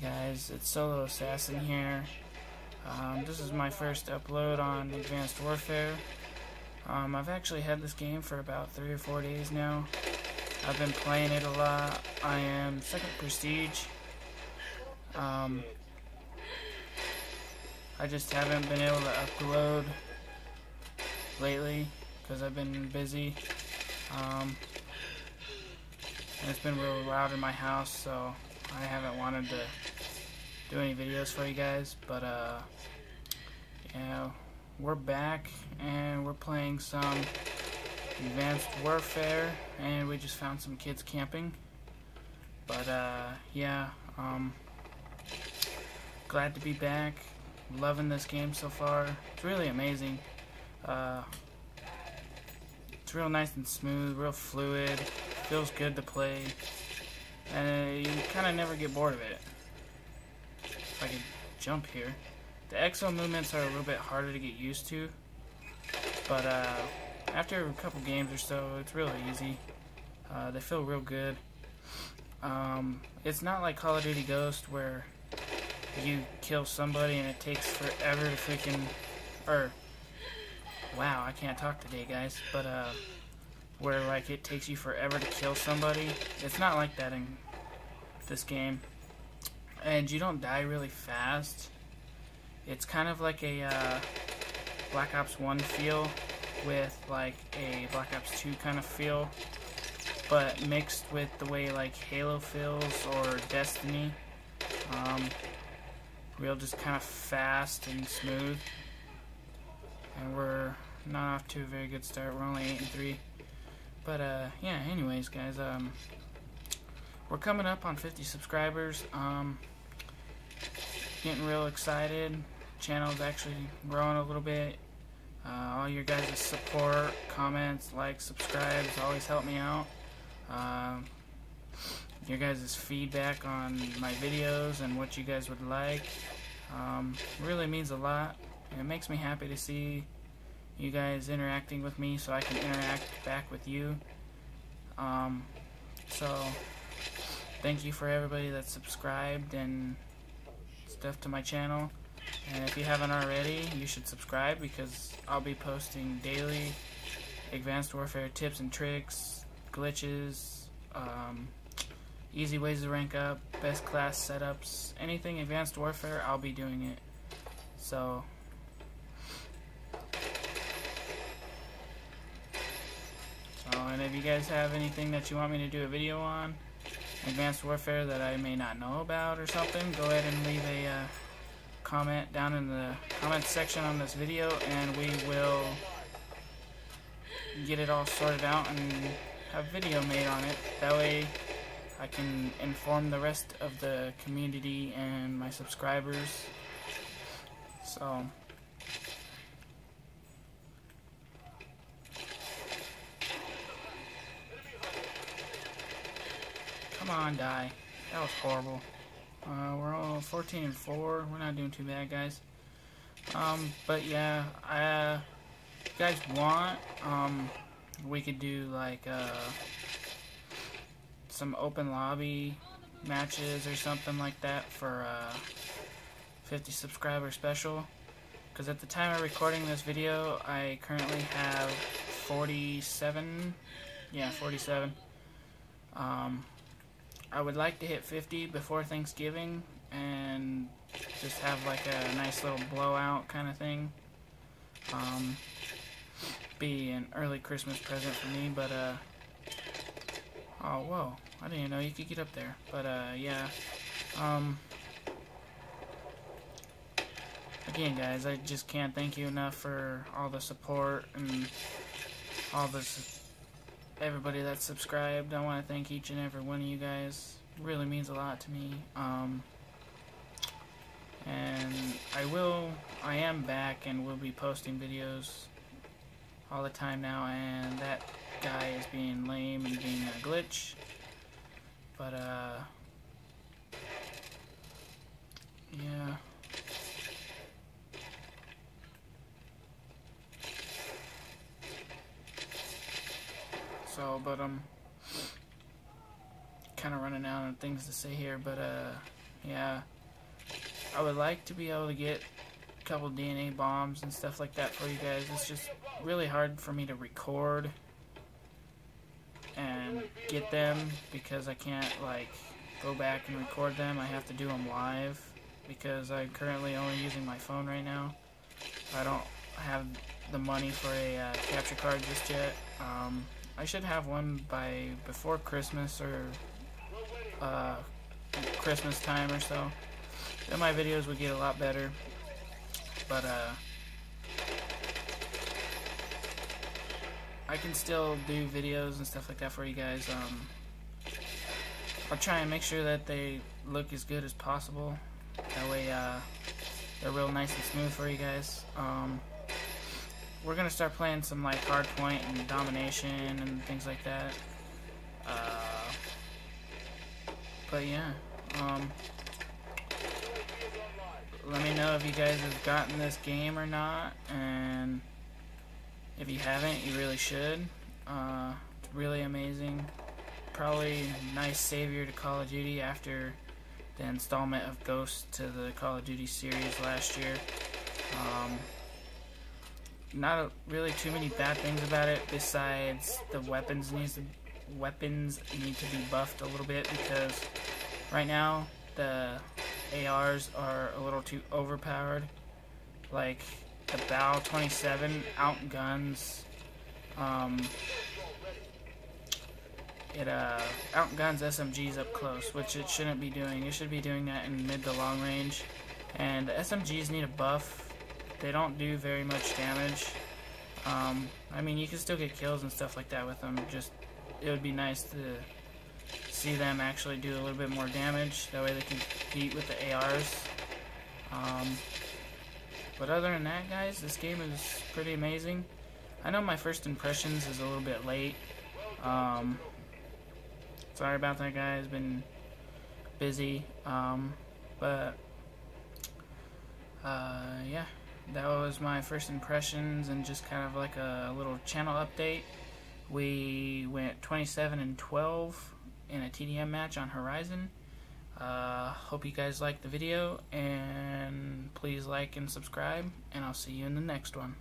guys, it's Solo Assassin here. Um, this is my first upload on Advanced Warfare. Um, I've actually had this game for about three or four days now. I've been playing it a lot. I am second prestige. Um, I just haven't been able to upload lately because I've been busy. Um, and it's been real loud in my house, so I haven't wanted to do any videos for you guys, but uh, yeah, we're back and we're playing some Advanced Warfare, and we just found some kids camping. But uh, yeah, um, glad to be back. Loving this game so far. It's really amazing. Uh, it's real nice and smooth, real fluid. Feels good to play and you kind of never get bored of it. If I can jump here. The exo movements are a little bit harder to get used to, but uh, after a couple games or so, it's really easy. Uh, they feel real good. Um, it's not like Call of Duty Ghost where you kill somebody and it takes forever to freaking, or, wow, I can't talk today, guys, but uh, where like it takes you forever to kill somebody. It's not like that in this game. And you don't die really fast. It's kind of like a uh, Black Ops 1 feel with like a Black Ops 2 kind of feel. But mixed with the way like Halo feels or Destiny. Um, real just kind of fast and smooth. And we're not off to a very good start. We're only 8 and 3. But uh, yeah, anyways, guys, um, we're coming up on 50 subscribers. Um, getting real excited. Channel's actually growing a little bit. Uh, all your guys' support, comments, likes, subscribes always help me out. Uh, your guys' feedback on my videos and what you guys would like um, really means a lot. It makes me happy to see you guys interacting with me so I can interact back with you. Um, so, thank you for everybody that subscribed and stuff to my channel. And if you haven't already, you should subscribe because I'll be posting daily Advanced Warfare tips and tricks, glitches, um, easy ways to rank up, best class setups, anything Advanced Warfare, I'll be doing it. So, and if you guys have anything that you want me to do a video on, Advanced Warfare that I may not know about or something, go ahead and leave a uh, comment down in the comments section on this video and we will get it all sorted out and have video made on it. That way I can inform the rest of the community and my subscribers. So... Come on, die. That was horrible. Uh, we're all 14 and 4. We're not doing too bad, guys. Um, but yeah, I, uh, you guys want, um, we could do like, uh, some open lobby matches or something like that for, uh, 50 subscriber special. Because at the time of recording this video, I currently have 47, yeah, 47. Um, I would like to hit 50 before Thanksgiving and just have like a nice little blowout kind of thing. Um, be an early Christmas present for me, but uh, oh whoa, I didn't even know you could get up there. But uh, yeah, um, again guys, I just can't thank you enough for all the support and all this everybody that's subscribed. I want to thank each and every one of you guys. It really means a lot to me. Um, and I will, I am back and will be posting videos all the time now. And that guy is being lame and being a glitch. But, uh, yeah. But I'm kind of running out of things to say here, but uh, Yeah. I would like to be able to get a couple DNA bombs and stuff like that for you guys. It's just really hard for me to record and get them because I can't like go back and record them. I have to do them live because I'm currently only using my phone right now. I don't have the money for a uh, capture card just yet. Um, I should have one by before Christmas or uh, Christmas time or so. Then my videos would get a lot better. But uh, I can still do videos and stuff like that for you guys. Um, I'll try and make sure that they look as good as possible. That way uh, they're real nice and smooth for you guys. Um, we're gonna start playing some like hardpoint and domination and things like that. Uh, but yeah, um, let me know if you guys have gotten this game or not, and if you haven't, you really should. Uh, it's really amazing. Probably a nice savior to Call of Duty after the installment of Ghost to the Call of Duty series last year. Um, not really too many bad things about it besides the weapons needs to, weapons need to be buffed a little bit because right now the ARs are a little too overpowered. Like the Bal 27 outguns um, it uh, outguns SMGs up close, which it shouldn't be doing. It should be doing that in mid to long range. And the SMGs need a buff they don't do very much damage. Um, I mean, you can still get kills and stuff like that with them. Just it would be nice to see them actually do a little bit more damage. That way they can compete with the ARs. Um, but other than that, guys, this game is pretty amazing. I know my first impressions is a little bit late. Um, sorry about that, guys. Been busy. Um, but uh, yeah that was my first impressions and just kind of like a little channel update. We went 27 and 12 in a TDM match on Horizon. Uh, hope you guys liked the video and please like and subscribe and I'll see you in the next one.